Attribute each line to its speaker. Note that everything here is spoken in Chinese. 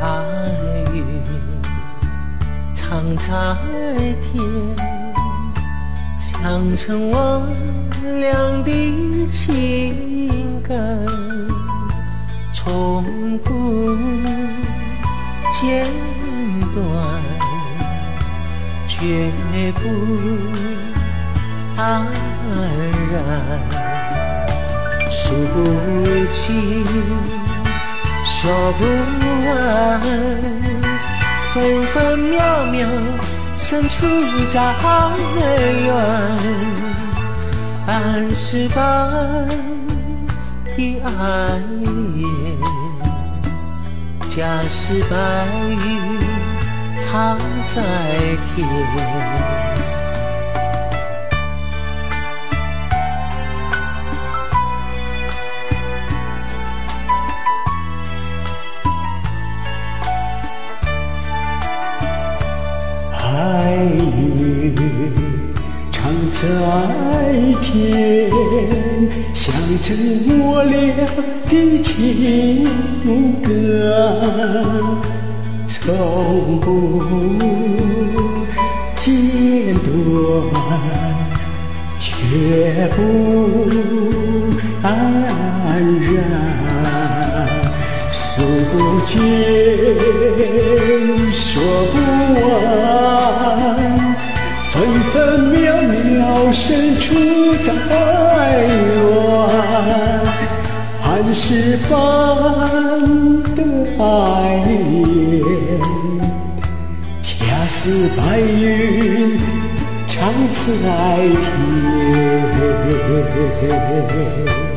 Speaker 1: 爱语藏在天，强成我俩的情感，从断，绝不黯然。数不清，说不完，分分秒秒深处在缘，半世般的爱恋，假使白云藏在天。
Speaker 2: 白云藏在天，想着我俩的情感，从不间断，绝不黯然。诉不尽，说不完，分分秒秒深处在石般的爱恋，恰似白云长在天。